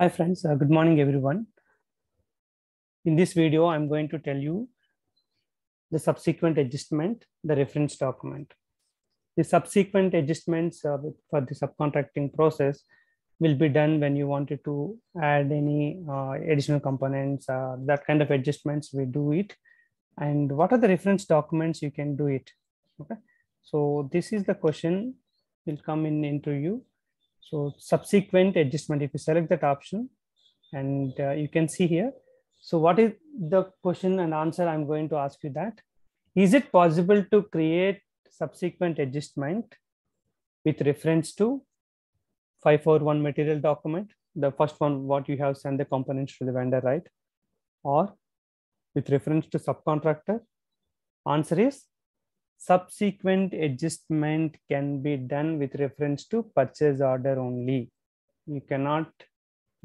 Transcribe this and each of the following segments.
Hi friends, uh, good morning everyone. In this video, I'm going to tell you the subsequent adjustment, the reference document. The subsequent adjustments uh, for the subcontracting process will be done when you wanted to add any uh, additional components, uh, that kind of adjustments, we do it. And what are the reference documents you can do it? Okay, so this is the question will come in interview. So subsequent adjustment, if you select that option and uh, you can see here. So what is the question and answer I'm going to ask you that. Is it possible to create subsequent adjustment with reference to 541 material document? The first one, what you have sent the components to the vendor, right? Or with reference to subcontractor? Answer is subsequent adjustment can be done with reference to purchase order only. You cannot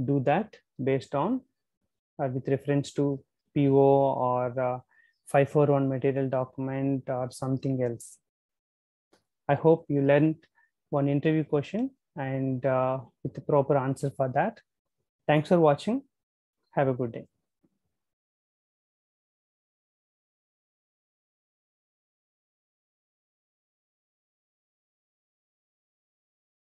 do that based on uh, with reference to PO or uh, 541 material document or something else. I hope you learned one interview question and uh, with the proper answer for that. Thanks for watching. Have a good day.